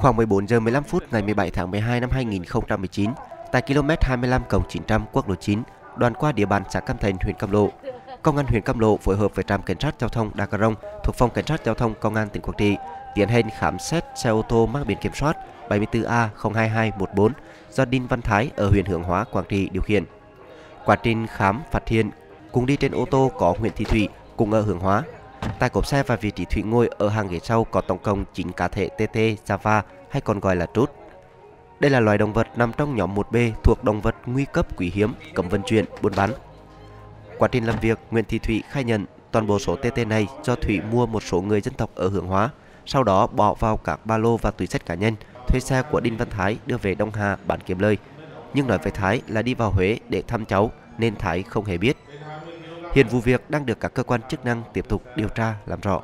Khoảng 14 giờ 15 phút ngày 17 tháng 12 năm 2019, tại km 25 900 quốc lộ 9, đoạn qua địa bàn xã Cam Thành, huyện Cam Lộ, Công an huyện Cam Lộ phối hợp với trạm cảnh sát giao thông Đà Cà Rông thuộc phòng cảnh sát giao thông Công an tỉnh Quảng Trị tiến hành khám xét xe ô tô mang biển kiểm soát 74A02214 do Đinh Văn Thái ở huyện Hương Hóa, Quảng Trị điều khiển. Quá trình khám phát hiện cùng đi trên ô tô có Nguyễn Thị Thủy cùng ở Hương Hóa. Tại cốp xe và vị trí Thủy ngồi ở hàng ghế sau có tổng cộng 9 cá thể TT Java hay còn gọi là trút. Đây là loài động vật nằm trong nhóm 1B thuộc động vật nguy cấp quý hiếm, cấm vận chuyển, buôn bán. Quá trình làm việc, Nguyễn Thị Thủy khai nhận toàn bộ số TT này do Thủy mua một số người dân tộc ở hưởng Hóa, sau đó bỏ vào các ba lô và túi sách cá nhân, thuê xe của Đinh Văn Thái đưa về Đông Hà bán kiếm lời. Nhưng nói với Thái là đi vào Huế để thăm cháu nên Thái không hề biết. Hiện vụ việc đang được các cơ quan chức năng tiếp tục điều tra, làm rõ.